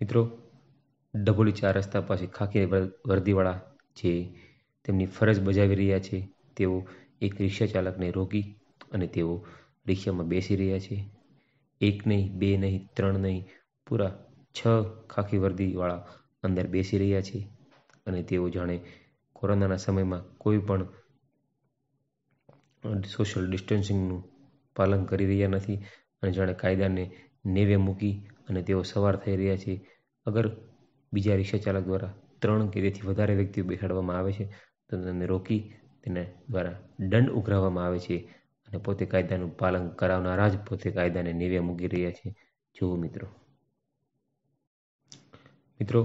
મિત્રો, ડભોલી ચાર રસ્તા પાસે ખાખી વર્દીવાળા જે તેમની ફરજ બજાવી રહ્યા છે, તેઓ એક રિક્ષા ચાલકને રોકી અને તેઓ રિક્ષામાં બેસી રહ્યા છે. એક નહીં, બે નહીં, ત્રણ નહીં, પૂરા છ ખાખી વર્દીવાળા અંદર બેસી રહ્યા છે અને તેઓ જાણે કોરોનાના સમયમાં કોઈ પણ સોશિયલ ડિસ્ટન્સિંગનું પાલન કરી રહ્યા નથી અને જાણે કાયદાને નેવે મૂકી અને તેઓ સવાર થઈ રહ્યા છે. અગર બીજા રિક્ષા ચાલક દ્વારા ત્રણ કે તેથી વધારે વ્યક્તિઓ બેસાડવામાં આવે છે, તો તેને રોકી તેના દ્વારા દંડ ઉઘરાવવામાં આવે છે અને પોતે કાયદાનું પાલન કરાવનારા જ પોતે કાયદાને નેવે મૂકી રહ્યા છે. જુઓ મિત્રો. મિત્રો